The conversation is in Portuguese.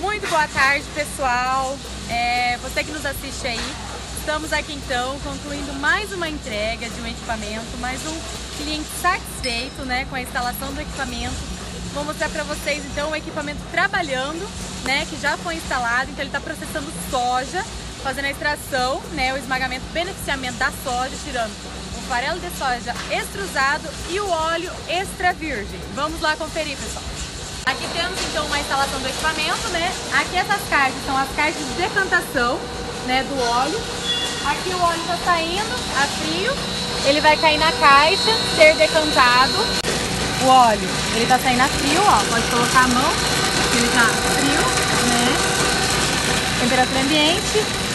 Muito boa tarde, pessoal. É, você que nos assiste aí, estamos aqui então concluindo mais uma entrega de um equipamento, mais um cliente satisfeito né, com a instalação do equipamento. Vou mostrar para vocês então o equipamento trabalhando, né, que já foi instalado. Então ele está processando soja, fazendo a extração, né, o esmagamento, beneficiamento da soja, tirando o farelo de soja extrusado e o óleo extra virgem. Vamos lá conferir, pessoal. Aqui temos então uma instalação do equipamento, né? Aqui essas caixas são as caixas de decantação, né, do óleo. Aqui o óleo está saindo a frio, ele vai cair na caixa, ser decantado. O óleo, ele está saindo a frio, ó, pode colocar a mão, ele está frio, né? Temperatura ambiente.